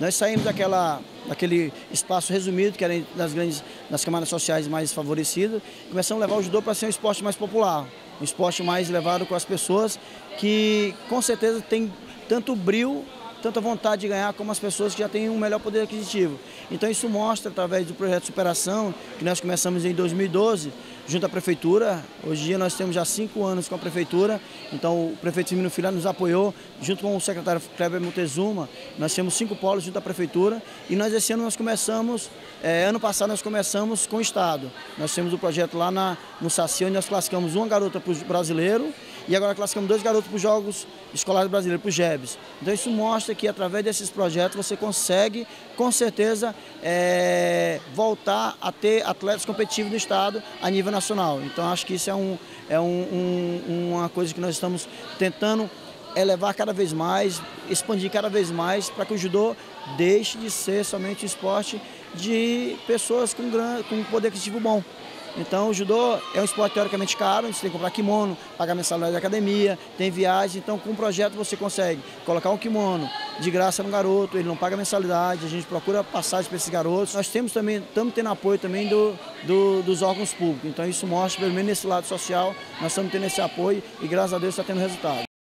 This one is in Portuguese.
Nós saímos daquela, daquele espaço resumido, que era nas grandes, nas camadas sociais mais favorecidas, e começamos a levar o judô para ser um esporte mais popular, um esporte mais levado com as pessoas que com certeza tem tanto brilho tanta vontade de ganhar como as pessoas que já têm um melhor poder aquisitivo. Então isso mostra, através do projeto superação, que nós começamos em 2012, junto à Prefeitura. Hoje em dia nós temos já cinco anos com a Prefeitura, então o prefeito Firmino Filha nos apoiou, junto com o secretário Kleber Montezuma, nós temos cinco polos junto à Prefeitura e nós esse ano nós começamos, é, ano passado nós começamos com o Estado. Nós temos o um projeto lá na, no Saci, onde nós classificamos uma garota para o brasileiro e agora classificamos dois garotos para os Jogos Escolares Brasileiros, para os JEBs. Então isso mostra que através desses projetos você consegue, com certeza, é, voltar a ter atletas competitivos no Estado a nível nacional. Então acho que isso é, um, é um, um, uma coisa que nós estamos tentando elevar cada vez mais, expandir cada vez mais para que o judô deixe de ser somente esporte de pessoas com, grande, com poder aquisitivo bom. Então o judô é um esporte teoricamente caro, você tem que comprar kimono, pagar mensalidade da academia, tem viagem, então com um projeto você consegue colocar um kimono de graça no garoto, ele não paga mensalidade, a gente procura passagem para esses garotos. Nós temos também, estamos tendo apoio também do, do, dos órgãos públicos, então isso mostra, pelo menos nesse lado social, nós estamos tendo esse apoio e graças a Deus está tendo resultado.